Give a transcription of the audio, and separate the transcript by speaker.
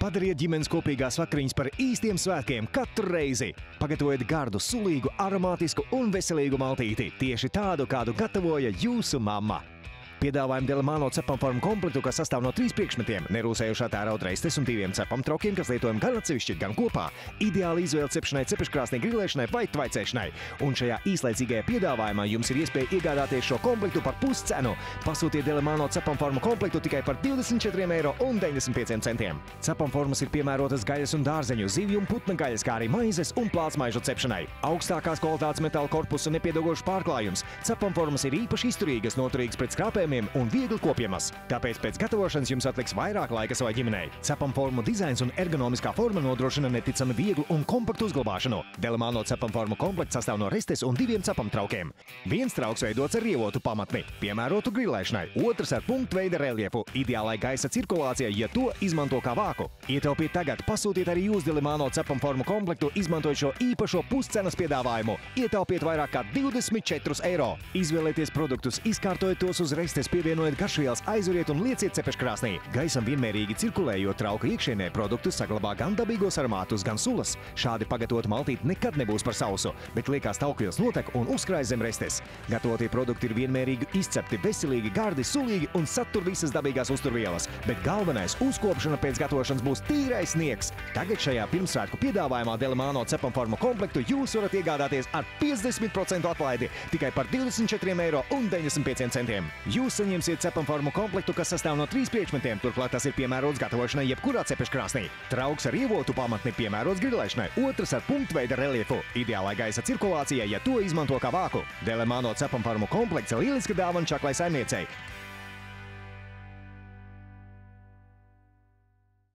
Speaker 1: Padariet ģimenes kopīgās vakariņas par īstiem svētkiem katru reizi. Pagatavojiet gardu, sulīgu, aromātisku un veselīgu maltīti. Tieši tādu, kādu gatavoja jūsu mamma. Piedāvājam Delamāno cepamformu komplektu, kas sastāv no trīs priekšmetiem - nerūsējušā tērauda reizes un diviem cepam traukiem, kas lietojam gan atsevišķi, gan kopā. Ideāli izvēle cepšanai, cepeškrāsnī, grilēšanai vai tvaicēšanai. Un šajā īslaicīgajā piedāvājumā jums ir iespēja iegādāties šo komplektu par puscenu. Pasūtiet Delamāno cepamformu komplektu tikai par 24,95 eiro. Cepamformas ir piemērotas gaļas un dārzeņu, zivju un putna gaļas, kā arī maizes un plātsmaižu cepšanai. Augstākās kvalitātes metāla korpusa nepiedogošs pārklājums. Cepamformas ir īpaši izturīgas, noturīgas pret skrāpēm cepamiem un viegli kopjamas. Tāpēc pēc gatavošanas jums atliks vairāk laika savai ģimenei. Cepam formu dizains un ergonomiskā forma nodrošina neticami vieglu un kompaktu uzglabāšanu. Delamāno cepam formu komplekts sastāv no restes un diviem cepam traukiem. Viens trauks veidots ar rievotu pamatni, piemērotu grilēšanai, otrs ar punktu veida reliefu, ideālai gaisa cirkulācijai, ja to izmanto kā vāku. Ietaupiet tagad, pasūtiet arī jūs Delamāno cepam formu komplektu, izmantojot šo īpašo puscenas piedāvājumu. Ietaupiet vairāk kā 24 eiro. Izvēlieties produktus, izkārtojiet tos uz restes Reizes pievienojiet garšvielas, aizuriet un lieciet cepeškrāsnī. Gaisam vienmērīgi cirkulējot trauka iekšienē produktus saglabā gan dabīgos aromātus, gan sulas. Šādi pagatavot maltīti nekad nebūs par sausu, bet liekās taukļos notek un uzkrāj zem restes. Gatavotie produkti ir vienmērīgi izcepti, veselīgi, gardi, sulīgi un satur visas dabīgās uzturvielas. Bet galvenais - uzkopšana pēc gatavošanas būs tīrais sniegs. Tagad šajā pirmsvētku piedāvājumā Delamāno cepamformu komplektu jūs varat iegādāties ar 50% atlaidi tikai par 24,95 eiro. Jūs Jūs saņemsiet cepamformu komplektu, kas sastāv no trīs priekšmetiem. Turklāt tas ir piemērots gatavošanai jebkurā cepeškrāsnī. Trauks ar ievotu pamatni piemērots grilēšanai, otrs ar punktu veida reliefu. Ideālai gaisa cirkulācijai, ja to izmanto kā vāku. Delemāno cepamformu komplekts ir lieliska dāvana čaklai saimniecei.